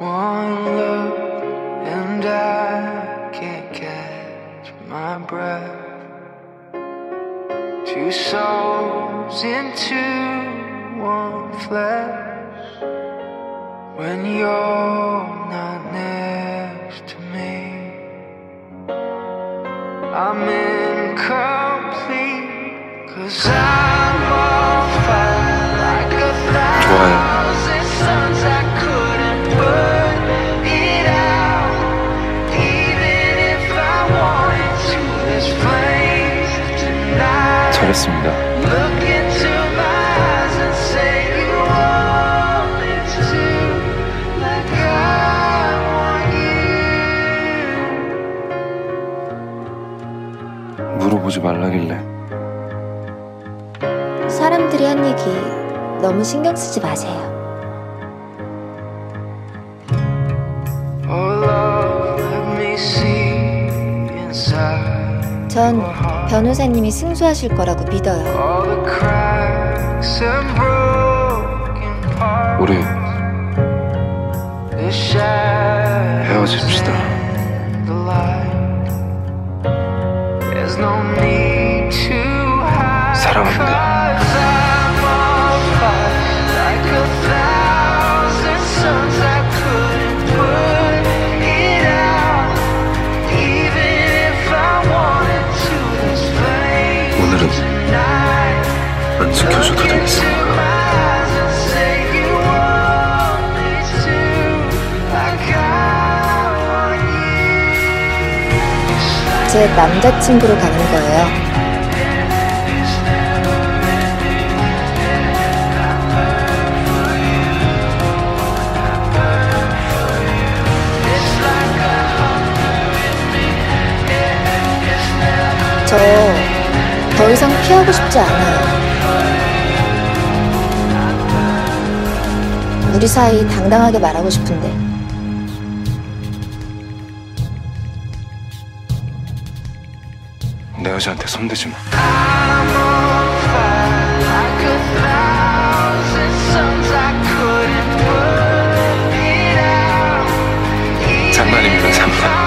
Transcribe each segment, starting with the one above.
One look and I can't catch my breath. Two souls into one flesh. When you're not next to me, I'm incomplete. Cause I you. 물어보지 말라길래 사람들이 한 얘기 너무 신경 쓰지 마세요. 전 변호사님이 승소하실 거라고 믿어요. 우리 헤어집시다. 사랑합니다. 제 남자친구로 가는 거예요. 저 더 이상 피하고 싶지 않아요. 우리 사이 당당하게 말하고 싶은데. 내 여자한테 손대지 마. 장난입니다, 장난.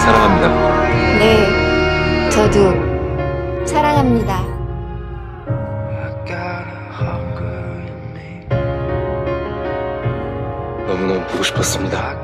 사랑합니다. 네, 저도 사랑합니다. 너무너무 보고 싶었습니다.